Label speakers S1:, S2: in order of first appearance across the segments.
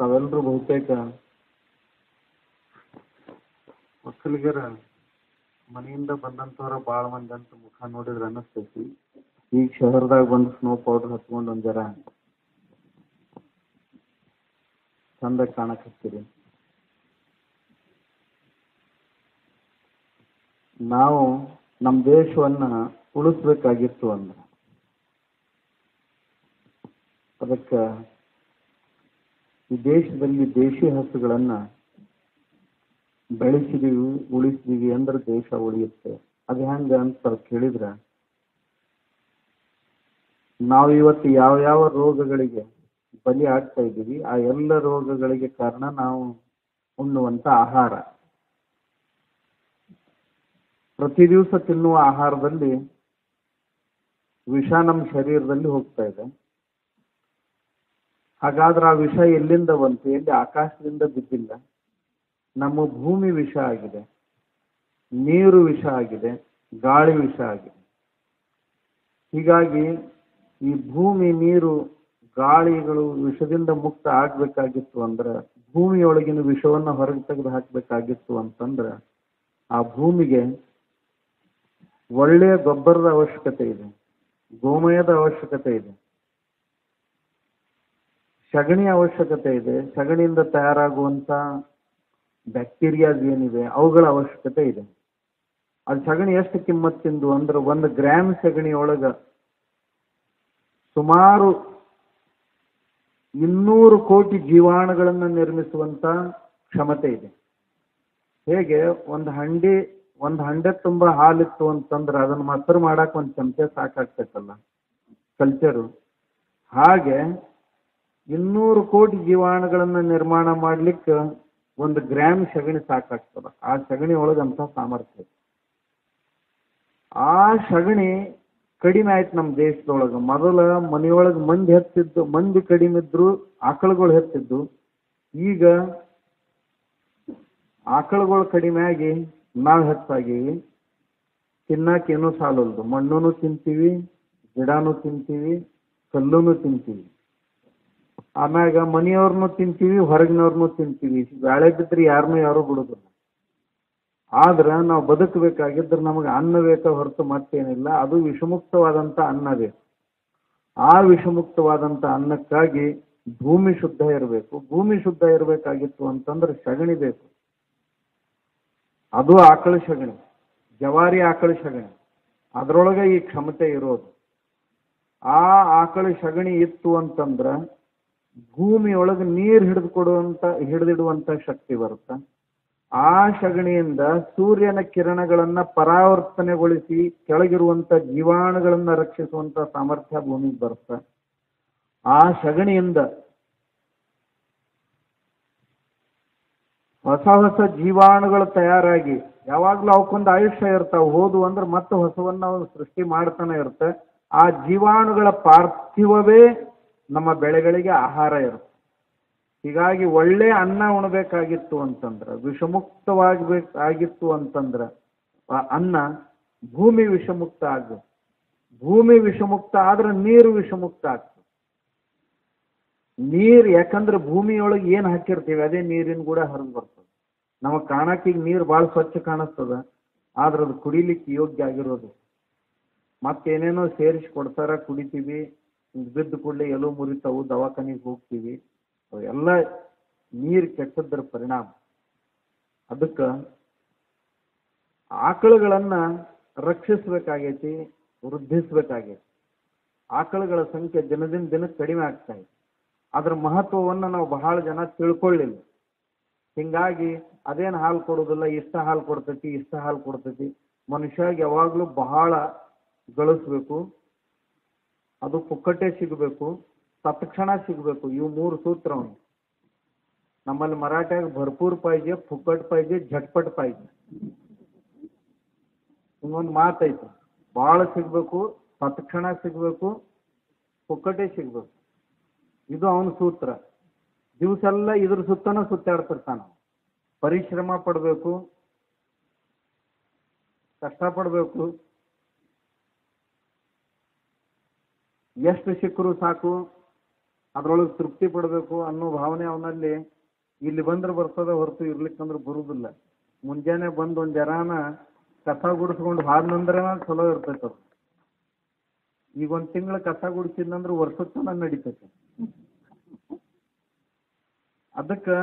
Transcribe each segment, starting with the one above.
S1: ತಾವೆಲ್ಲರೂ ಬಹುತೇಕ ಒಕ್ಕಲಿಗರ ಮನೆಯಿಂದ ಬಂದಂಥವ್ರ ಭಾಳ ಮಂದಿ ಅಂತ ಮುಖ ನೋಡಿದ್ರೆ ಅನ್ನಿಸ್ತೈತಿ. ಈಗ ಶಹರದಾಗ ಬಂದು ಸ್ನೋ ಪೌಡರ್ ಹಚ್ಕೊಂಡು ಒಂದು ಜರ ಚಂದ ಕಾಣಕತ್ತೀರಿ. ನಾವು ನಮ್ಮ ದೇಶವನ್ನ ಉಳಿಸ್ಬೇಕಾಗಿತ್ತು ಅಂದ್ರೆ ಅದಕ್ಕೆ ಈ ದೇಶದಲ್ಲಿ ದೇಶಿ ಹಸುಗಳನ್ನ ಬೆಳೆಸಿದೀವಿ, ಉಳಿಸಿದೀವಿ ಅಂದ್ರೆ ದೇಶ ಉಳಿಯುತ್ತೆ. ಅದು ಹೆಂಗ ಅಂತ ಕೇಳಿದ್ರ, ನಾವು ಇವತ್ತು ಯಾವ ಯಾವ ರೋಗಗಳಿಗೆ ಬಲಿ ಆಗ್ತಾ ಇದ್ದೀವಿ, ಆ ಎಲ್ಲ ರೋಗಗಳಿಗೆ ಕಾರಣ ನಾವು ಉಣ್ಣುವಂತ ಆಹಾರ. ಪ್ರತಿ ದಿವಸ ತಿನ್ನುವ ಆಹಾರದಲ್ಲಿ ವಿಷ ನಮ್ಮ ಶರೀರದಲ್ಲಿ ಹೋಗ್ತಾ ಇದೆ. ಹಾಗಾದ್ರೆ ಆ ವಿಷ ಎಲ್ಲಿಂದ ಬಂತು? ಎಲ್ಲಿ? ಆಕಾಶದಿಂದ ಬಿದ್ದಿಲ್ಲ. ನಮ್ಮ ಭೂಮಿ ವಿಷ ಆಗಿದೆ. ನೀರು ವಿಷ ಆಗಿದೆ. ಗಾಳಿ ವಿಷ ಆಗಿದೆ. ಹೀಗಾಗಿ ಈ ಭೂಮಿ, ನೀರು, ಗಾಳಿಗಳು ವಿಷದಿಂದ ಮುಕ್ತ ಆಗ್ಬೇಕಾಗಿತ್ತು ಅಂದ್ರೆ, ಭೂಮಿಯೊಳಗಿನ ವಿಷವನ್ನ ಹೊರಗೆ ತೆಗೆದು ಹಾಕಬೇಕಾಗಿತ್ತು ಅಂತಂದ್ರೆ, ಆ ಭೂಮಿಗೆ ಒಳ್ಳೆಯ ಗೊಬ್ಬರದ ಅವಶ್ಯಕತೆ ಇದೆ. ಗೋಮಯದ ಅವಶ್ಯಕತೆ ಇದೆ. ಸಗಣಿ ಅವಶ್ಯಕತೆ ಇದೆ. ಸಗಣಿಯಿಂದ ತಯಾರಾಗುವಂತ ಬ್ಯಾಕ್ಟೀರಿಯಾಸ್ ಏನಿವೆ ಅವುಗಳ ಅವಶ್ಯಕತೆ ಇದೆ. ಅದು ಸಗಣಿ ಎಷ್ಟು ಕಿಮ್ಮತ್ತಿಂದು ಅಂದ್ರೆ ಒಂದು ಗ್ರಾಮ್ ಸಗಣಿ ಒಳಗ ಸುಮಾರು ಇನ್ನೂರು ಕೋಟಿ ಜೀವಾಣುಗಳನ್ನು ನಿರ್ಮಿಸುವಂತ ಕ್ಷಮತೆ ಇದೆ. ಹೇಗೆ? ಒಂದು ಹಂಡಿ, ಒಂದು ಹಂಡೆ ತುಂಬ ಹಾಲಿತ್ತು ಅಂತಂದ್ರೆ ಅದನ್ನ ಮೊಸರು ಮಾಡಕ್ ಒಂದು ಚಮಚೆ ಸಾಕಾಗ್ತೈತಲ್ಲ ಕಲ್ಚರು ಹಾಗೆ ಇನ್ನೂರು ಕೋಟಿ ಜೀವಾಣುಗಳನ್ನ ನಿರ್ಮಾಣ ಮಾಡ್ಲಿಕ್ಕೆ ಒಂದು ಗ್ರಾಮ್ ಸಗಣಿ ಸಾಕಾಗ್ತದ. ಆ ಸಗಣಿ ಒಳಗಂತ ಸಾಮರ್ಥ್ಯ ಆ ಸಗಣಿ ಕಡಿಮೆ ಆಯ್ತು ನಮ್ಮ ದೇಶದೊಳಗೆ. ಮೊದಲ ಮನೆಯೊಳಗೆ ಮಂದಿ ಹೆತ್ತಿದ್ದು, ಮಂದಿ ಕಡಿಮೆ ಇದ್ರು ಆಕಳುಗಳು ಹೆತ್ತಿದ್ದು. ಈಗ ಆಕಳುಗಳು ಕಡಿಮೆ ಆಗಿ ನಾವು ಹೆಚ್ಚಾಗಿ ತಿನ್ನಕ್ಕೇನು ಸಾಲಲ್ದು. ಮಣ್ಣುನು ತಿಂತೀವಿ, ಗಿಡನೂ ತಿಂತೀವಿ, ಕಲ್ಲುನು ತಿಂತೀವಿ. ಆಮ್ಯಾಗ ಮನೆಯವ್ರನ್ನೂ ತಿಂತೀವಿ ಹೊರಗಿನವ್ರನ್ನೂ ತಿಂತೀವಿ. ಬ್ಯಾಳೆ ಬಿದ್ದರೆ ಯಾರನ್ನು ಯಾರು ಬಿಡೋದಿಲ್ಲ. ಆದ್ರೆ ನಾವು ಬದುಕಬೇಕಾಗಿದ್ರೆ ನಮಗೆ ಅನ್ನ ಬೇಕಾ ಹೊರತು ಮತ್ತೇನಿಲ್ಲ. ಅದು ವಿಷಮುಕ್ತವಾದಂಥ ಅನ್ನ ಬೇಕು. ಆ ವಿಷಮುಕ್ತವಾದಂಥ ಅನ್ನಕ್ಕಾಗಿ ಭೂಮಿ ಶುದ್ಧ ಇರಬೇಕು. ಭೂಮಿ ಶುದ್ಧ ಇರಬೇಕಾಗಿತ್ತು ಅಂತಂದ್ರೆ ಸಗಣಿ ಬೇಕು. ಅದು ಆಕಳ ಸಗಣಿ ಜವಾರಿ ಆಕಳ ಸಗಣಿ ಅದರೊಳಗೆ ಈ ಕ್ಷಮತೆ ಇರೋದು. ಆ ಆಕಳ ಸಗಣಿ ಇತ್ತು ಅಂತಂದ್ರ ಭೂಮಿಯೊಳಗೆ ನೀರು ಹಿಡಿದು ಕೊಡುವಂತ ಹಿಡಿದಿಡುವಂತ ಶಕ್ತಿ ಬರುತ್ತೆ? ಆ ಸಗಣಿಯಿಂದ ಸೂರ್ಯನ ಕಿರಣಗಳನ್ನ ಪರಾವರ್ತನೆಗೊಳಿಸಿ ಕೆಳಗಿರುವಂತ ಜೀವಾಣುಗಳನ್ನ ರಕ್ಷಿಸುವಂತ ಸಾಮರ್ಥ್ಯ ಭೂಮಿಗೆ ಬರುತ್ತೆ? ಆ ಸಗಣಿಯಿಂದ ಹೊಸ ಹೊಸ ಜೀವಾಣುಗಳು ತಯಾರಾಗಿ, ಯಾವಾಗ್ಲೂ ಅವಕ್ಕೊಂದು ಆಯುಷ್ಯ ಇರ್ತಾವ, ಹೋದು ಅಂದ್ರೆ ಮತ್ತೆ ಹೊಸವನ್ನ ಸೃಷ್ಟಿ ಮಾಡ್ತಾನೆ ಇರುತ್ತೆ ಆ ಜೀವಾಣುಗಳ ಪಾರ್ಥಿವವೇ ನಮ್ಮ ಬೆಳೆಗಳಿಗೆ ಆಹಾರ ಇರುತ್ತೆ. ಹೀಗಾಗಿ ಒಳ್ಳೆ ಅನ್ನ ಉಣಬೇಕಾಗಿತ್ತು ಅಂತಂದ್ರೆ, ವಿಷಮುಕ್ತವಾಗ್ಬೇಕು, ಆಗಿತ್ತು ಅಂತಂದ್ರೆ, ಆ ಅನ್ನ ಭೂಮಿ ವಿಷಮುಕ್ತ ಆಗ್ಬೇಕು. ಭೂಮಿ ವಿಷಮುಕ್ತ ಆದ್ರೆ ನೀರು ವಿಷಮುಕ್ತ ಆಗ್ತದೆ. ನೀರು ಯಾಕಂದ್ರೆ ಭೂಮಿಯೊಳಗೆ ಏನು ಹಾಕಿರ್ತೀವಿ, ಅದೇ ನೀರಿನ ಕೂಡ ಹರಿದು ಬರ್ತದೆ. ನಮಗೆ ಕಾಣಕ್ಕೆ ಈಗ ನೀರು ಭಾಳ ಸ್ವಚ್ಛ ಕಾಣಿಸ್ತದ, ಆದ್ರೆ ಅದು ಕುಡಿಲಿಕ್ಕೆ ಯೋಗ್ಯ ಆಗಿರೋದು. ಮತ್ತೇನೇನೋ ಸೇರಿಸಿ ಕೊಡ್ತಾರ, ಕುಡಿತೀವಿ. ಬಿದ್ದ ಕೂಡಲೇ ಎಲ್ಲೋ ಮುರಿತಾವು, ದವಾಖಾನೆಗೆ ಹೋಗ್ತೀವಿ. ಎಲ್ಲ ನೀರು ಕೆಟ್ಟದ್ರ ಪರಿಣಾಮ. ಅದಕ್ಕೆ ಆಕಳುಗಳನ್ನ ರಕ್ಷಿಸಬೇಕಾಗೈತಿ, ವೃದ್ಧಿಸ್ಬೇಕಾಗೈತಿ. ಆಕಳುಗಳ ಸಂಖ್ಯೆ ದಿನದಿಂದ ದಿನಕ್ಕೆ ಕಡಿಮೆ ಆಗ್ತಾ ಇದೆ. ಅದ್ರ ಮಹತ್ವವನ್ನು ನಾವು ಬಹಳ ಜನ ತಿಳ್ಕೊಳ್ಳಿಲ್ಲ. ಹಿಂಗಾಗಿ ಅದೇನು ಹಾಲು ಕೊಡೋದಿಲ್ಲ, ಇಷ್ಟ ಹಾಲು ಕೊಡ್ತೈತಿ, ಇಷ್ಟ ಹಾಲು ಕೊಡ್ತೈತಿ. ಮನುಷ್ಯಾಗ ಯಾವಾಗಲೂ ಬಹಳ ಗಳಿಸ್ಬೇಕು. ಅದು ಪುಕ್ಕಟೆ ಸಿಗಬೇಕು, ತತ್ಕ್ಷಣ ಸಿಗಬೇಕು, ಇವು ಮೂರು ಸೂತ್ರ ನಮ್ಮಲ್ಲಿ ಮರಾಠ್ಯಾಗ ಭರ್ಪೂರ್ ಪಾಯಿಜೆ, ಪುಕ್ಕಟ್ ಪಾಯಿಜೆ, ಝಟ್ಪಟ್ ಪಾಯಿಜೆ. ಇನ್ನೊಂದು ಮಾತೈತೆ, ಭಾಳ ಸಿಗಬೇಕು, ತತ್ಕ್ಷಣ ಸಿಗಬೇಕು ಪುಕ್ಕಟೆ ಸಿಗಬೇಕು. ಇದು ಅವನ ಸೂತ್ರ. ದಿವಸೆಲ್ಲ ಇದ್ರ ಸುತ್ತನೂ ಸುತ್ತಾಡ್ತಿರ್ತಾನ ಪರಿಶ್ರಮ ಪಡಬೇಕು, ಕಷ್ಟಪಡಬೇಕು ಎಷ್ಟು ಸಿಕ್ಕರು ಸಾಕು, ಅದರೊಳಗೆ ತೃಪ್ತಿ ಪಡಬೇಕು ಅನ್ನೋ ಭಾವನೆ ಅವನಲ್ಲಿ ಇಲ್ಲಿ ಬಂದ್ರೆ ಬರ್ತದೆ ಹೊರತು ಇರ್ಲಿಕ್ಕಂದ್ರೆ ಬರುವುದಿಲ್ಲ ಮುಂಜಾನೆ ಬಂದು ಒಂದು ಜರಾನ ಕಸ ಗುಡಿಸ್ಕೊಂಡು ಹಾದ್ನಂದ್ರೆ ಚಲೋ ಇರ್ತೈತೆ ಅದು. ಈಗ ಒಂದು ತಿಂಗಳ ಕಸ ಗುಡಿಸಿದ್ನಂದ್ರೆ ವರ್ಷದ ತನಕ ನಡೀತೈತೆ. ಅದಕ್ಕೆ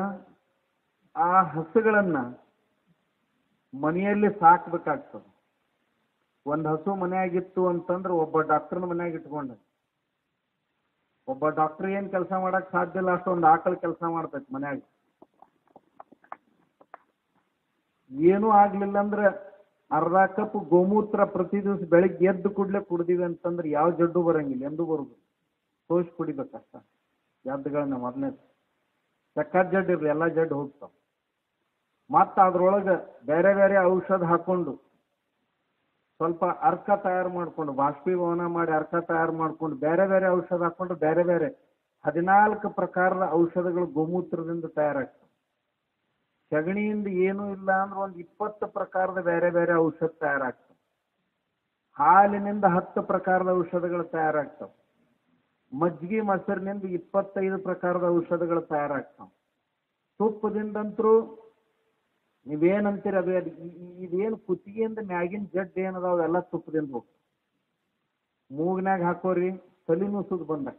S1: ಆ ಹಸುಗಳನ್ನ ಮನೆಯಲ್ಲಿ ಸಾಕ್ಬೇಕಾಗ್ತದೆ. ಒಂದು ಹಸು ಮನೆಯಾಗಿತ್ತು ಅಂತಂದ್ರೆ ಒಬ್ಬ ಡಾಕ್ಟರ್ನ ಮನ್ಯಾಗ ಇಟ್ಕೊಂಡ. ಒಬ್ಬ ಡಾಕ್ಟರ್ ಏನ್ ಕೆಲಸ ಮಾಡಕ್ ಸಾಧ್ಯ ಇಲ್ಲ, ಅಷ್ಟೊಂದು ಆಕಳ ಕೆಲಸ ಮಾಡ್ತೈತಿ ಮನ್ಯಾಗ. ಏನೂ ಆಗ್ಲಿಲ್ಲ ಅಂದ್ರೆ ಅರ್ಧ ಕಪ್ ಗೋಮೂತ್ರ ಪ್ರತಿ ದಿವಸ ಬೆಳಿಗ್ಗೆ ಎದ್ದು ಕೂಡಲೇ ಕುಡ್ದಿವಿ ಅಂತಂದ್ರೆ ಯಾವ ಜಡ್ಡು ಬರಂಗಿಲ್ಲ, ಎಂದೂ ಬರುದು ತೋರಿಸಿ ಕುಡಿಬೇಕಷ್ಟ ಜಡ್ಡುಗಳನ್ನ ಮೊದಲನೇ ಚಕ್ಕಾದ ಜಡ್ಡು ಇರ್ಲಿ, ಎಲ್ಲ ಜಡ್ಡು ಹೋಗ್ತಾವ. ಮತ್ತು ಅದ್ರೊಳಗೆ ಬೇರೆ ಬೇರೆ ಔಷಧ ಹಾಕೊಂಡು ಸ್ವಲ್ಪ ಅರ್ಕ ತಯಾರು ಮಾಡ್ಕೊಂಡು, ಬಾಷ್ಪೀಭವನ ಮಾಡಿ ಅರ್ಕ ತಯಾರು ಮಾಡ್ಕೊಂಡು, ಬೇರೆ ಬೇರೆ ಔಷಧ ಹಾಕೊಂಡು ಬೇರೆ ಬೇರೆ ಹದಿನಾಲ್ಕು ಪ್ರಕಾರದ ಔಷಧಗಳು ಗೋಮೂತ್ರದಿಂದ ತಯಾರಾಗ್ತವೆ. ಸಗಣಿಯಿಂದ ಏನೂ ಇಲ್ಲ ಅಂದ್ರೆ ಒಂದು ಇಪ್ಪತ್ತು ಪ್ರಕಾರದ ಬೇರೆ ಬೇರೆ ಔಷಧ ತಯಾರಾಗ್ತವೆ. ಹಾಲಿನಿಂದ ಹತ್ತು ಪ್ರಕಾರದ ಔಷಧಗಳು ತಯಾರಾಗ್ತವೆ. ಮಜ್ಜಿಗೆ, ಮೊಸರಿನಿಂದ ಇಪ್ಪತ್ತೈದು ಪ್ರಕಾರದ ಔಷಧಗಳು ತಯಾರಾಗ್ತವೆ. ತುಪ್ಪದಿಂದಂತರೂ ನೀವೇನಂತೀರಿ ಅದು? ಅದು ಇ- ಇದೇನು ಕುತ್ತಿಗೆಯಿಂದ ಮ್ಯಾಗಿನ ಜಡ್ ಏನದಾವ ಅವೆಲ್ಲ ತುಪ್ಪದಿಂದ ಹೋಗ್ತದೆ ಮೂಗ್ನ್ಯಾಗ ಹಾಕೋರಿ, ತಲೆ ನುಸುದ್ ಬಂದಾಕ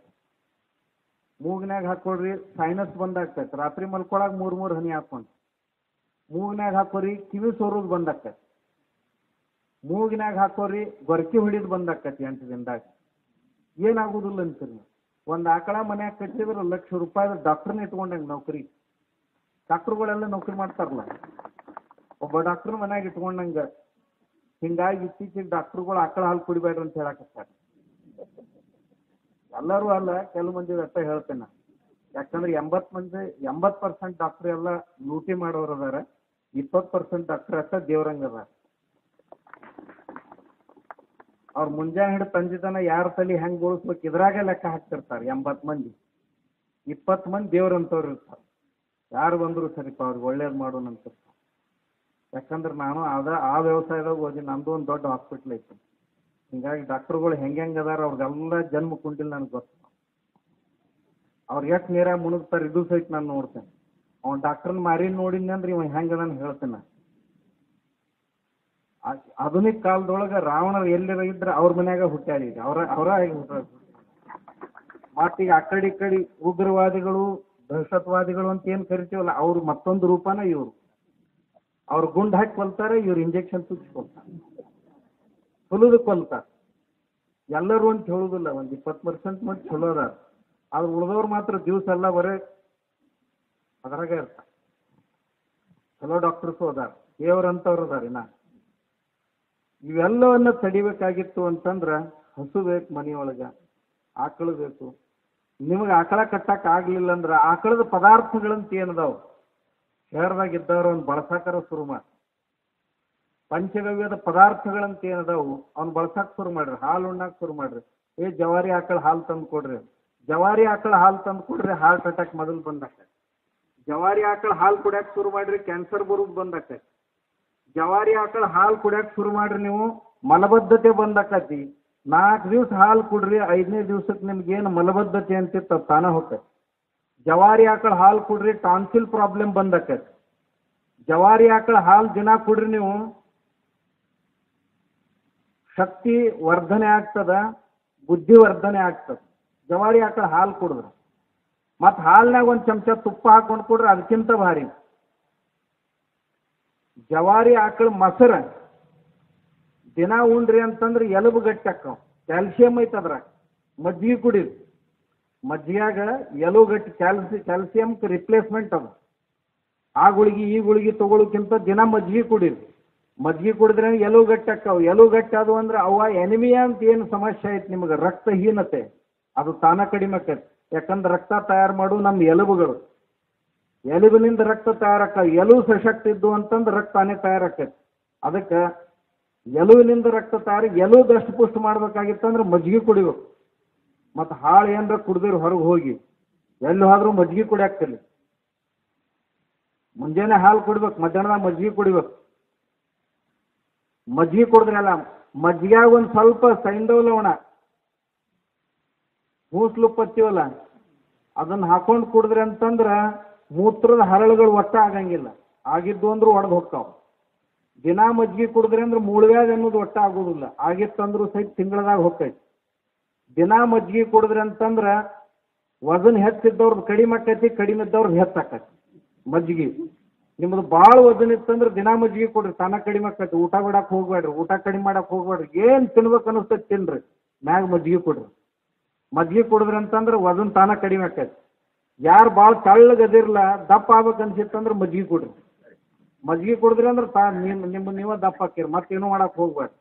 S1: ಮೂಗ್ನ್ಯಾಗ ಹಾಕೊಳ್ರಿ ಸೈನಸ್ ಬಂದಾಗ್ತೈತೆ ರಾತ್ರಿ ಮಲ್ಕೊಳಾಗ ಮೂರ್ ಮೂರ್ ಹನಿ ಹಾಕೊಂಡು ಮೂಗ್ನ್ಯಾಗ ಹಾಕೋರಿ, ಕಿವಿ ಸೋರೋದು ಬಂದಾಗ್ತೈತೆ ಮೂಗಿನಾಗ ಹಾಕೋರಿ, ಗೊರಕಿ ಹೊಡಿದ್ ಬಂದಾಗ್ತೈತಿ ಎಂಟು ದಿನದಾಗ. ಏನಾಗುದಿಲ್ಲ ಅಂತೀರಿ ನೀವು? ಒಂದು ಆಕಳ ಮನ್ಯಾಗ ಕಟ್ಟಿದ್ರೆ ಲಕ್ಷ ರೂಪಾಯಿ ಡಾಕ್ಟರ್ನ ಇಟ್ಕೊಂಡಂಗೆ ನೌಕರಿ. ಡಾಕ್ಟರ್ಗಳೆಲ್ಲ ನೌಕರಿ ಮಾಡ್ತಾರಲ್ಲ. ಒಬ್ಬ ಡಾಕ್ಟರ್ ಮನ್ಯಾಗ ಇಟ್ಕೊಂಡಂಗ, ಹಿಂಗಾಗಿ ಇತ್ತೀಚೆಗೆ ಡಾಕ್ಟರ್ಗಳು ಆಕಳ ಹಾಲು ಕುಡಿಬೇಡ್ರಿ ಅಂತ ಹೇಳಕತ್ತಾರ. ಎಲ್ಲರೂ ಅಲ್ಲ, ಕೆಲವು ಮಂದಿ ಅಷ್ಟ ಹೇಳ್ತೇನೆ. ಯಾಕಂದ್ರೆ ಎಂಬತ್ ಮಂದಿ ಎಂಬತ್ ಪರ್ಸೆಂಟ್ ಡಾಕ್ಟರ್ ಎಲ್ಲ ಲೂಟಿ ಮಾಡೋರು ಅದಾರ, ಇಪ್ಪತ್ತು ಪರ್ಸೆಂಟ್ ಡಾಕ್ಟರ್ ಅಷ್ಟ ದೇವ್ರಂಗ ಅದಾರ. ಅವ್ರ ಮುಂಜಾನೆ ಹಿಡಿದು ತಂದಿದ್ದನ ಯಾರ ತಲೆ ಹೆಂಗ್ ಉಳಿಸ್ಬೇಕು ಇದ್ರಾಗ ಲೆಕ್ಕ ಹಾಕ್ತಿರ್ತಾರೆ ಎಂಬತ್ ಮಂದಿ. ಇಪ್ಪತ್ತು ಮಂದಿ ದೇವ್ರಂತವ್ರು ಇರ್ತಾರೆ. ಯಾರು ಬಂದ್ರು ಸರಿಪ್ಪ ಅವ್ರಿಗೆ ಒಳ್ಳೇದು ಮಾಡೋಣ ಅಂತ ಯಾಕಂದ್ರೆ ನಾನು ಅದ ಆ ವ್ಯವಸಾಯದಾಗ ಓದಿ ನಂದು ಒಂದು ದೊಡ್ಡ ಹಾಸ್ಪಿಟ್ಲ್ ಐತಿ. ಹಿಂಗಾಗಿ ಡಾಕ್ಟರ್ಗಳು ಹೆಂಗೆ ಹೆಂಗ್ ಅದಾರ, ಅವ್ರಿಗೆಲ್ಲ ಜನ್ಮ ಕುಂಡಿಲ್ಲ ನನಗೆ ಗೊತ್ತು. ಅವ್ರು ಎಷ್ಟು ನೀರಾಗಿ ಮುಣಗ್ತಾರೆ ಇದು ಸಹಿತ ನಾನು ನೋಡ್ತೇನೆ. ಅವ್ನು ಡಾಕ್ಟರ್ನ ಮಾರಿ ನೋಡಿದ್ನಿ ಅಂದ್ರೆ ಇವ ಹೆಂಗೆ ಅದಾನ ಹೇಳ್ತೇನೆ ಆಧುನಿಕ ಕಾಲದೊಳಗೆ ರಾವಣರು ಎಲ್ಲಿರ ಇದ್ರೆ ಅವ್ರ ಮನ್ಯಾಗ ಹುಟ್ಟ್ಯಾರ ಈಗ ಅವ್ರ, ಅವರ ಆಗಿ ಹುಟ್ಟಾರ ಮತ್ತೀಗ ಆ ಕಡೆ ಉಗ್ರವಾದಿಗಳು ದಹಶತ್ವಾದಿಗಳು ಅಂತ ಏನು ಕರಿತೀವಲ್ಲ, ಅವ್ರು ಮತ್ತೊಂದು ರೂಪನ ಇವರು. ಅವ್ರು ಗುಂಡ್ ಹಾಕಿ ಕೊಲ್ತಾರೆ, ಇವ್ರು ಇಂಜೆಕ್ಷನ್ ಕೊಲ್ತಾರೆ. ಕೊಲ್ತಾರ ಕೊಲ್ತಾರೆ. ಎಲ್ಲರೂ ಅಂತ ಹೇಳುದಿಲ್ಲ, ಒಂದು ಇಪ್ಪತ್ತು ಪರ್ಸೆಂಟ್ ಮಂದಿ ಚಲೋ ಅದಾರ ಆದ್ರೆ ಉಳಿದವ್ರು ಮಾತ್ರ ದಿವಸ ಎಲ್ಲ ಬರೇ ಅದ್ರಾಗ ಇರ್ತಾರೆ. ಚಲೋ ಡಾಕ್ಟರ್ಸು ಅದಾರ ದೇವ್ರಂತವ್ರು ಅದಾರ ಇನ್ನ. ಇವೆಲ್ಲವನ್ನ ತಡಿಬೇಕಾಗಿತ್ತು ಅಂತಂದ್ರ ಹಸು ಬೇಕು ಮನೆಯೊಳಗ, ಆಕಳು ಬೇಕು. ನಿಮಗೆ ಆಕಳ ಕಟ್ಟಕ್ ಆಗ್ಲಿಲ್ಲ ಅಂದ್ರ ಆಕಳದ ಪದಾರ್ಥಗಳಂತ ಏನದಾವ? ಶಹರದಾಗ ಇದ್ದವ್ರು ಅವ್ನು ಬಳಸಾಕರ ಶುರು ಮಾಡಿ ಪಂಚಗವ್ಯದ ಪದಾರ್ಥಗಳಂತ ಏನದಾವು? ಅವ್ನು ಬಳಸಾಕ್ ಶುರು ಮಾಡ್ರಿ, ಹಾಲು ಉಣ್ಣಾಕ್ ಶುರು ಮಾಡ್ರಿ. ಏ ಜವಾರಿ ಆಕಳ ಹಾಲು ತಂದು ಕೊಡ್ರಿ. ಜವಾರಿ ಆಕಳ ಹಾಲು ತಂದು ಕೊಡ್ರಿ, ಹಾರ್ಟ್ ಅಟ್ಯಾಕ್ ಮೊದಲು ಬಂದಾಕ ಜವಾರಿ ಆಕಳ ಹಾಲು ಕುಡಿಯಕ್ ಶುರು ಮಾಡ್ರಿ, ಕ್ಯಾನ್ಸರ್ ಬರೋದು ಬಂದಾಕತಿ. ಜವಾರಿ ಆಕಳ ಹಾಲು ಕುಡಿಯಕ್ ಶುರು ಮಾಡ್ರಿ ನೀವು ಮಲಬದ್ಧತೆ ಬಂದಾಕತಿ. ನಾಲ್ಕು ದಿವಸ ಹಾಲು ಕುಡ್ರಿ, ಐದನೇ ದಿವ್ಸಕ್ಕೆ ನಿಮ್ಗೆ ಏನು ಮಲಬದ್ಧತೆ ಅಂತಿತ್ತು ಅದು ತಾನೇ ಹೋಗ್ತೈತೆ ಜವಾರಿ ಆಕಳ ಹಾಲು ಕುಡ್ರಿ, ಟಾನ್ಸಿಲ್ ಪ್ರಾಬ್ಲಮ್ ಬಂದಾಕೈತಿ. ಜವಾರಿ ಆಕಳ ಹಾಲು ದಿನ ಕುಡ್ರಿ ನೀವು. ಶಕ್ತಿ ವರ್ಧನೆ ಆಗ್ತದ, ಬುದ್ಧಿ ವರ್ಧನೆ ಆಗ್ತದ. ಜವಾರಿ ಆಕಳ ಹಾಲು ಕುಡಿದ್ರೆ. ಮತ್ತು ಹಾಲ್ನಾಗ ಒಂದು ಚಮಚ ತುಪ್ಪ ಹಾಕೊಂಡು ಕೊಡ್ರಿ, ಅದಕ್ಕಿಂತ ಭಾರಿ. ಜವಾರಿ ಆಕಳ ಮೊಸರ ದಿನ ಉಂಡ್ರಿ ಅಂತಂದ್ರೆ ಎಲುಬು ಗಟ್ಟಿ ಆಕ್ಕವ ಕ್ಯಾಲ್ಸಿಯಂ ಐತೆ ಅದ್ರಾಗ. ಮಜ್ಜಿಗೆ ಕುಡೀರಿ. ಮಜ್ಜಿಗ್ಯಾಗ ಎಲುಬು ಗಟ್ಟಿ ಕ್ಯಾಲ್ಸಿ ಕ್ಯಾಲ್ಸಿಯಂಗೆ ರಿಪ್ಲೇಸ್ಮೆಂಟ್ ಅದು. ಆ ಗುಳಿಗೆ, ಈ ಗುಳಿಗೆ ತಗೊಳ್ಳೋಕ್ಕಿಂತ ದಿನ ಮಜ್ಜಿಗೆ ಕುಡೀರಿ. ಮಜ್ಜಿಗೆ ಕುಡಿದ್ರೆ ಎಲುಬು ಗಟ್ಟಿ ಆಕ್ಕವು ಎಲುಬು ಗಟ್ಟಿ ಅದು ಅಂದ್ರೆ ಅವ ಎನಿಮಿಯಾ ಅಂತ ಏನು ಸಮಸ್ಯೆ ಐತೆ ನಿಮಗೆ? ರಕ್ತಹೀನತೆ. ಅದು ತಾನ ಕಡಿಮೆ ಆಕೈತಿ. ಯಾಕಂದ್ರೆ ರಕ್ತ ತಯಾರು ಮಾಡು ನಮ್ಮ ಎಲುಬುಗಳು. ಎಲುಬಿನಿಂದ ರಕ್ತ ತಯಾರಾಕ ಎಲುಬು ಸಶಕ್ತ ಇದ್ದು ಅಂತಂದ್ರೆ ರಕ್ತ ತಾನೇ ತಯಾರಾಕೈತಿ ಅದಕ್ಕೆ ಎಲುವಿನಿಂದ ರಕ್ತ ತಯಾರಿ ಎಲುವು ದಷ್ಟು ಪುಷ್ಟ ಮಾಡ್ಬೇಕಾಗಿತ್ತಂದ್ರೆ ಮಜ್ಜಿಗೆ ಕುಡಿಬೇಕು. ಮತ್ತು ಹಾಳು ಏನರ ಕುಡ್ದಿರು ಹೊರಗೆ ಹೋಗಿ, ಎಲ್ಲಿ ಹೋದ್ರೂ ಮಜ್ಜಿಗೆ ಕುಡಿಯಾಕ್ತಿಲ್ಲ ಮುಂಜಾನೆ ಹಾಲು ಕುಡಿಬೇಕು, ಮಧ್ಯಾಹ್ನದಾಗ ಮಜ್ಜಿಗೆ ಕುಡಿಬೇಕು. ಮಜ್ಜಿಗೆ ಕುಡಿದ್ರಲ್ಲ ಮಜ್ಜಿಗೆಯಾಗ ಒಂದು ಸ್ವಲ್ಪ ಸೈಂಧವ ಲವಣ ಹೂಸ್ಲು ಪತ್ತೀವಲ್ಲ, ಅದನ್ನ ಹಾಕೊಂಡು ಕುಡಿದ್ರೆ ಅಂತಂದ್ರೆ ಮೂತ್ರದ ಹರಳುಗಳು ಒಟ್ಟ ಆಗಂಗಿಲ್ಲ. ಆಗಿದ್ದು ಅಂದ್ರೆ ಒಡೆದು ಹೋಗ್ತಾವ. ದಿನಾ ಮಜ್ಜಿಗೆ ಕುಡಿದ್ರೆ ಅಂದ್ರೆ ಮೂಳ್ವ್ಯಾಧಿ ಅನ್ನೋದು ಒಟ್ಟ ಆಗೋದಿಲ್ಲ. ಆಗಿತ್ತಂದ್ರೂ ಸಹಿತ ತಿಂಗಳದಾಗ ಹೋಗ್ತೈತಿ. ದಿನಾ ಮಜ್ಜಿಗೆ ಕುಡಿದ್ರೆ ಅಂತಂದ್ರೆ ವಜನ್ ಹೆಚ್ಚಿದ್ದವ್ರದ್ದು ಕಡಿಮೆ ಆಕೈತಿ, ಕಡಿಮೆ ಇದ್ದವ್ರದ್ದು ಹೆಚ್ಚಾಕೈತಿ ಮಜ್ಜಿಗೆ ನಿಮ್ದು ಭಾಳ ವಜನ್ ಇತ್ತಂದ್ರೆ ದಿನಾ ಮಜ್ಜಿಗೆ ಕೊಡ್ರಿ, ತಾನ ಕಡಿಮೆ ಆಕೈತಿ. ಊಟ ಬಿಡಕ್ಕೆ ಹೋಗ್ಬೇಡ್ರಿ, ಊಟ ಕಡಿಮೆ ಮಾಡಕ್ಕೆ ಹೋಗ್ಬೇಡ್ರಿ. ಏನು ತಿನ್ಬೇಕು ಅನಿಸ್ತೈತಿ ತಿನ್ರಿ, ಮ್ಯಾಗ ಮಜ್ಜಿಗೆ ಕೊಡ್ರಿ. ಮಜ್ಜಿಗೆ ಕುಡಿದ್ರಿ ಅಂತಂದ್ರೆ ವಜನ್ ತಾನ ಕಡಿಮೆ ಆಕೈತಿ. ಯಾರು ಭಾಳ ತಳ್ಳಗದಿರ್ಲ ದಪ್ಪ ಆಗ್ಬೇಕು ಅನ್ಸಿತ್ತಂದ್ರೆ ಮಜ್ಜಿಗೆ ಕೊಡ್ರಿ. ಮಜ್ಜಿಗೆ ಕುಡಿದ್ರಿ ಅಂದ್ರೆ ತಾ ನಿಮ್ಮ ನಿಮ್ಮ ನೀವ ದಪ್ಪ ಹಾಕಿರಿ ಮತ್ತೇನು ಮಾಡಕ್ಕೆ ಹೋಗ್ಬೇಡಿ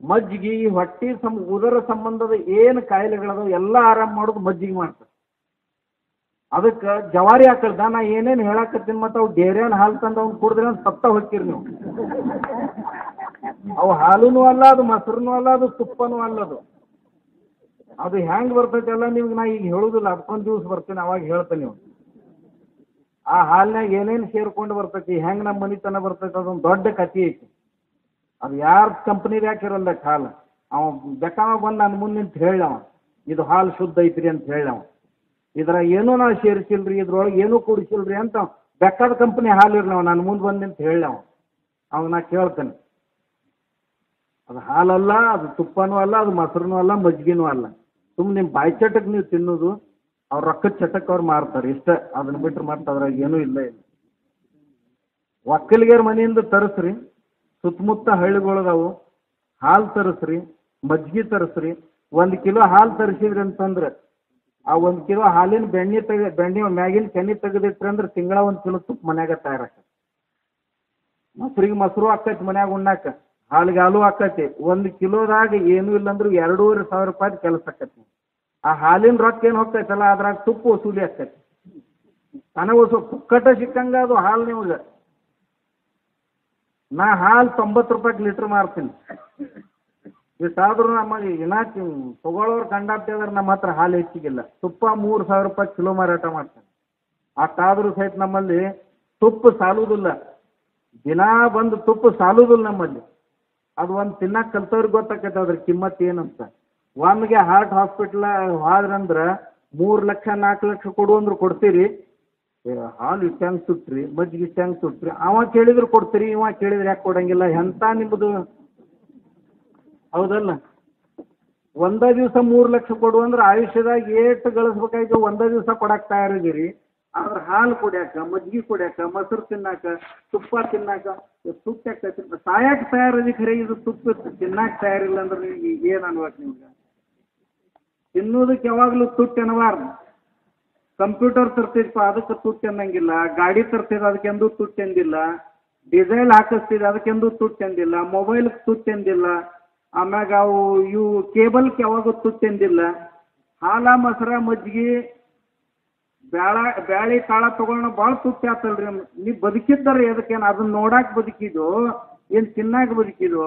S1: ಮಜ್ಜಿಗೆ ಈ ಹೊಟ್ಟೆ ಸಂ ಉದರ ಸಂಬಂಧದ ಏನು ಕಾಯಿಲೆಗಳದಾವ ಎಲ್ಲ ಆರಾಮ ಮಾಡೋದು ಮಜ್ಜಿಗೆ ಮಾಡ್ತಾರೆ ಅದಕ್ಕೆ ಜವಾರಿ ಹಾಕಲ್ದ, ನಾ ಏನೇನು ಹೇಳಾಕತ್ತೀನಿ ಮತ್ತು ಅವು ಡೇರಿಯನ್ ಹಾಲು ತಂದು ಅವ್ನು ಕುಡಿದ್ರೆ ಅಂತ ಸತ್ತ ಹೋಗ್ತೀರಿ ನೀವು. ಅವು ಹಾಲೂ ಅಲ್ಲ, ಅದು ಮೊಸರುನು ಅಲ್ಲ, ಅದು ತುಪ್ಪನೂ ಅಲ್ಲ ಅದು. ಅದು ಹೆಂಗೆ ಬರ್ತೈತೆ ಅಲ್ಲ ನಿಮ್ಗೆ ನಾ ಈಗ ಹೇಳುದಿಲ್ಲ ಅದಕ್ಕೊಂದು ದಿವ್ಸ ಬರ್ತೀನಿ, ಅವಾಗ ಹೇಳ್ತೇನೆ ನೀವು ಆ ಹಾಲ್ನಾಗ ಏನೇನು ಸೇರ್ಕೊಂಡು ಬರ್ತೈತಿ, ಹೆಂಗೆ ನಮ್ಮ ಮನಿತನ ಬರ್ತೈತಿ, ಅದೊಂದು ದೊಡ್ಡ ಕಥೆ ಐತಿ. ಅದು ಯಾರ ಕಂಪ್ನಿದು ಇರಲ್ಲ ಹಾಲು. ಅವ ಬೇಕಾವ ಬಂದು ನನ್ನ ಮುಂದೆ ನಿಂತು ಹೇಳವ ಇದು ಹಾಲು ಶುದ್ಧ ಐತ್ರಿ ಅಂತ ಹೇಳವ ಇದ್ರ ಏನೂ ನಾ ಸೇರಿಸಿಲ್ರಿ, ಇದ್ರೊಳಗೆ ಏನೂ ಅಂತ ಬೇಕಾದ ಕಂಪ್ನಿ ಹಾಲು ಇರ್ಲವ ನನ್ನ ಮುಂದೆ ಬಂದು ನಿಂತು ಹೇಳವ ಅವಾಗ ನಾ ಕೇಳ್ತೇನೆ, ಅದು ಹಾಲಲ್ಲ, ಅದು ತುಪ್ಪನೂ ಅಲ್ಲ, ಅದು ಮೊಸರನೂ ಅಲ್ಲ, ಮಜ್ಜಿಗೆನೂ ಅಲ್ಲ. ಸುಮ್ಮನೆ ನಿಮ್ಮ ಬಾಯ್ಚಟಕ್ಕೆ ನೀವು ತಿನ್ನೋದು ಅವ್ರ ರೊಕ್ಕದ ಚಟಕ್ಕೆ ಅವ್ರು ಮಾರ್ತಾರೆ. ಇಷ್ಟ. ಅದನ್ನ ಬಿಟ್ರೆ ಮತ್ತೆ ಅದ್ರಾಗ ಏನೂ ಇಲ್ಲ ಇಲ್ಲ. ಒಕ್ಕಲಿಗರ ಮನೆಯಿಂದ ತರಿಸ್ರಿ, ಸುತ್ತಮುತ್ತ ಹಳ್ಳಿಗಳದಾವು, ಹಾಲು ತರಿಸ್ರಿ ಮಜ್ಜಿಗೆ ತರಿಸ್ರಿ, ಒಂದು ಕಿಲೋ ಹಾಲು ತರಿಸಿದ್ರಿ ಅಂತಂದ್ರೆ, ಆ ಒಂದು ಕಿಲೋ ಹಾಲಿನ ಬೆಣ್ಣೆ ತೆಗೆ, ಬೆಣ್ಣೆ ಮ್ಯಾಗಿನ ಕೆನೆ ತೆಗೆದಿಟ್ರಿ ಅಂದ್ರೆ ತಿಂಗಳ ಒಂದು ಕಿಲೋ ತುಪ್ಪ ಮನ್ಯಾಗ ತಯಾರಾಕ ಮೊಸರಿಗೆ ಮೊಸರು ಆಕೈತಿ ಮನ್ಯಾಗ ಉಣ್ಣಾಕ, ಹಾಲಿಗೆ ಹಾಲು ಆಕೈತಿ ಒಂದು ಕಿಲೋದಾಗ ಏನೂ ಇಲ್ಲ ಅಂದ್ರೆ ಎರಡೂವರೆ ಸಾವಿರ ರೂಪಾಯಿ ಕೆಲಸ ಆಕೈತಿ ಆ ಹಾಲಿನ ರೊಕ್ಕ ಏನು ಹೋಗ್ತೈತಲ್ಲ, ಅದ್ರಾಗ ತುಪ್ಪ ವಸೂಲಿ ಆಗ್ತೈತಿ. ನನಗೆ ಸ್ವಲ್ಪ ಪುಕ್ಕಟ ಸಿಕ್ಕಂಗೆ ಅದು ಹಾಲು ನಿಮ್ಗೆ. ನಾ ಹಾಲು ತೊಂಬತ್ತು ರೂಪಾಯಿ ಲೀಟ್ರ್ ಮಾರ್ತೀನಿ. ಇಷ್ಟಾದ್ರೂ ನಮಗೆ ಇನ್ನ ತಗೊಳ್ಳೋರು ಕಂಡಾಡ್ತಿದ್ರೆ ನಮ್ಮ ಹತ್ರ ಹಾಲು ಹೆಚ್ಚಿಗಿಲ್ಲ. ತುಪ್ಪ ಮೂರು ಸಾವಿರ ರೂಪಾಯಿ ಕಿಲೋ ಮಾರಾಟ ಮಾಡ್ತೇನೆ. ಅಷ್ಟಾದ್ರೂ ಸಹಿತ ನಮ್ಮಲ್ಲಿ ತುಪ್ಪ ಸಾಲುವುದಿಲ್ಲ ದಿನಾ ಬಂದು ತುಪ್ಪ ಸಾಲುವುದಿಲ್ಲ ನಮ್ಮಲ್ಲಿ. ಅದು ಒಂದು ತಿನ್ನಕ್ಕೆ ಕಲ್ತವ್ರಿಗೆ ಗೊತ್ತಾಕೈತೆ ಅದ್ರ ಕಿಮ್ಮತ್ತು ಏನಂತ. ಒಮ್ಮೆಗೆ ಹಾರ್ಟ್ ಹಾಸ್ಪಿಟ್ಲ ಹೋದ್ರಂದ್ರೆ ಮೂರು ಲಕ್ಷ ನಾಲ್ಕು ಲಕ್ಷ ಕೊಡು ಅಂದ್ರೆ ಕೊಡ್ತೀರಿ. ಹಾಲು ಇಷ್ಟು ಹೆಂಗೆ ಸುಟ್ರಿ, ಮಜ್ಜಿಗೆ ಇಷ್ಟು ಹೆಂಗೆ ಸುಟ್ರಿ? ಅವ ಕೇಳಿದ್ರೆ ಕೊಡ್ತೀರಿ, ಇವ ಕೇಳಿದ್ರೆ ಯಾಕೆ ಕೊಡಂಗಿಲ್ಲ? ಎಂಥ ನಿಮ್ಮದು ಹೌದಲ್ಲ? ಒಂದೇ ದಿವಸ ಮೂರು ಲಕ್ಷ ಕೊಡು ಅಂದ್ರೆ ಆಯುಷ್ಯದಾಗ ಏಟು ಗಳಿಸ್ಬೇಕಾಗಿ ಒಂದೇ ದಿವಸ ಕೊಡಕ್ಕೆ ತಯಾರಿದ್ದೀರಿ. ಆದ್ರೆ ಹಾಲು ಕುಡಿಯಾಕ, ಮಜ್ಜಿಗೆ ಕುಡಿಯಾಕ, ಮೊಸರು ತಿನ್ನಾಕ, ತುಪ್ಪ ತಿನ್ನಾಕ ತುಪ್ಪ ಸಾಯಕ್ಕೆ ತಯಾರದಿ ಖರೆ, ಇದು ತುಪ್ಪ ತಿನ್ನಾಕ ತಯಾರಿಲ್ಲ ಅಂದ್ರೆ ನಿಮ್ಗೆ ಏನು ಅನ್ಬೇಕು ನಿಮ್ಗೆ? ತಿನ್ನೋದಕ್ಕೆ ಯಾವಾಗಲೂ ತುಟ್ಟಿ ಅನ್ನಬಾರ್ದು. ಕಂಪ್ಯೂಟರ್ ತರ್ತಿದ್ಪ, ಅದಕ್ಕೆ ತುಟ್ಟಿ ಅನ್ನಂಗಿಲ್ಲ. ಗಾಡಿ ತರ್ತಿದ್ ಅದಕ್ಕೆಂದೂ ತುಟ್ಟಿ ಎಂದಿಲ್ಲ ಡಿಸೈಲ್ ಹಾಕಿಸ್ತಿದ್ ಅದಕ್ಕೆಂದೂ ತುಟ್ಟಿ ಎಂದಿಲ್ಲ ಮೊಬೈಲ್ಗೆ ತುಟ್ಟಿ ಎಂದಿಲ್ಲ ಆಮ್ಯಾಗ ಅವು, ಇವು ಕೇಬಲ್ಗೆ ಯಾವಾಗೂ ತುಟ್ಟಿ ಎಂದಿಲ್ಲ ಹಾಲ, ಮೊಸರ ಮಜ್ಜಿಗೆ ಬ್ಯಾಳ, ಬ್ಯಾಳಿ ಕಾಳ ತಗೊಳ್ಳೋಣ ಭಾಳ ತುಟ್ಟಿ ಆತಲ್ರಿ. ನೀವು ಬದುಕಿದ್ದಾರೆ ಅದಕ್ಕೇನು ಅದನ್ನ ನೋಡಾಕ್ ಬದುಕಿದ್ದು ಏನು ತಿನ್ನಾಕ ಬದುಕಿದ್ದು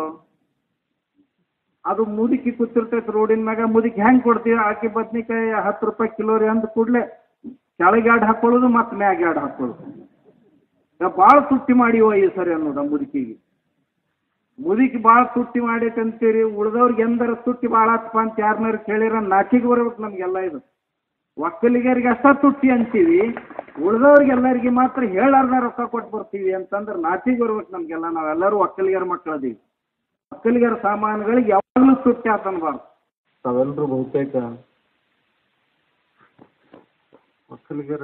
S1: ಅದು ಮುದುಕಿ ಕೂತಿರ್ತೈತೆ ರೋಡಿನ ಮ್ಯಾಗ, ಮುದುಕಿ ಹೆಂಗೆ ಕೊಡ್ತೀವಿ ಆಕಿ ಬದ್ನಿಕಾಯಿ ಹತ್ತು ರೂಪಾಯಿ ಕಿಲೋ ರೀ ಅಂದ ಕೂಡಲೇ ಕೆಳಗೆ ಎರಡು ಹಾಕೊಳ್ಳೋದು ಮತ್ತು ಮ್ಯಾಗ ಎರಡು ಹಾಕೊಳ್ಳೋದು. ಭಾಳ ತುಟ್ಟಿ ಮಾಡಿವ ಈ ಸರಿ ಅನ್ನೋದ ಮುದುಕಿಗೆ. ಮುದುಕಿ ಭಾಳ ತುಟ್ಟಿ ಮಾಡೈತೆ ಅಂತೀರಿ, ಉಳ್ದವ್ರಿಗೆ ಎಂದರ ತುಟ್ಟಿ ಭಾಳ ಆತಪ್ಪ ಅಂತ ಯಾರನ್ನಾರು ಕೇಳಿರ ನಾಚಿಗೆ ಬರ್ಬೇಕು ನಮಗೆಲ್ಲ ಇದು. ಒಕ್ಕಲಿಗರಿಗೆ ಅಷ್ಟ ತುಟ್ಟಿ ಅಂತೀವಿ, ಉಳ್ದವ್ರಿಗೆಲ್ಲರಿಗೆ ಮಾತ್ರ ಹೇಳಾರ್ದ ರೊಕ್ಕ ಕೊಟ್ಟು ಬರ್ತೀವಿ ಅಂತಂದ್ರೆ ನಾಚಿಗೆ ಬರ್ಬೇಕು ನಮಗೆಲ್ಲ, ನಾವೆಲ್ಲರೂ ಒಕ್ಕಲಿಗರ ಮಕ್ಕಳದೀವಿ ಒಕ್ಕಲಿಗರ ಸಾಮಾನುಗಳಿಗೆ ಯಾವಾಗಲೂ ತುಟ್ಟಿ ಆತನಬಾರ್ದು ತಾವೆಲ್ಲರೂ ಬಹುತೇಕ ಒಕ್ಕಲಿಗರ